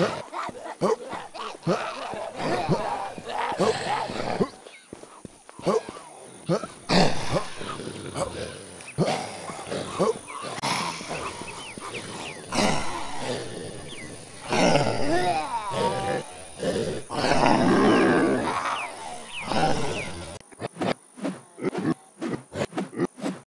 Huh? Oh.